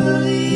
believe.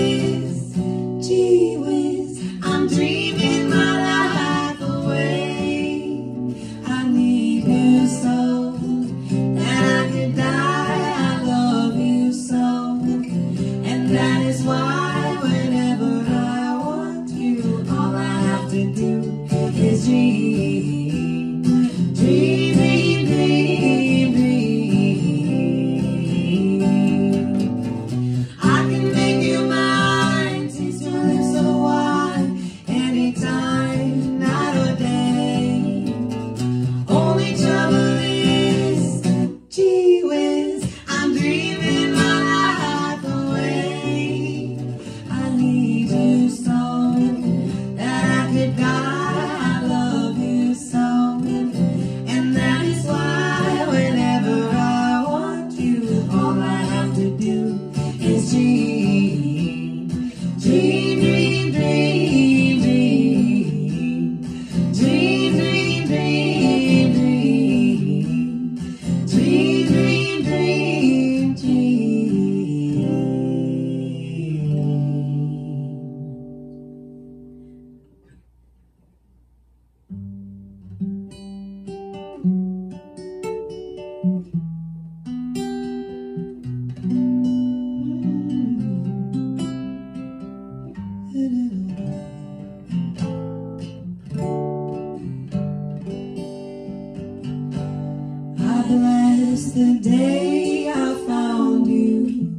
bless the day I found you.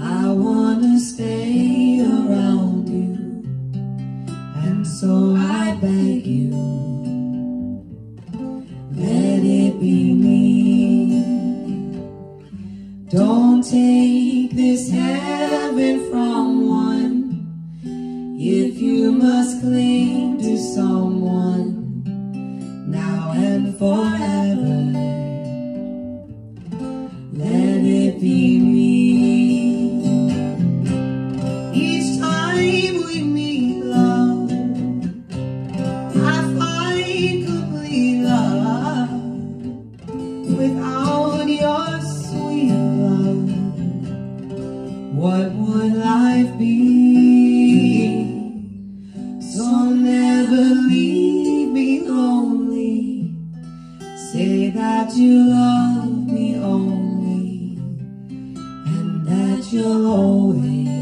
I wanna stay around you, and so I beg you, let it be me. Don't take this heaven from one if you must leave. What would life be? So never leave me lonely. Say that you love me only, and that you'll always.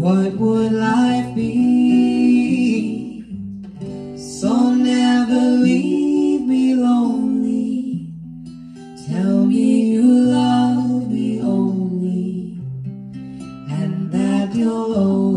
What would life be? So never leave me lonely. Tell me you love me only, and that you'll always.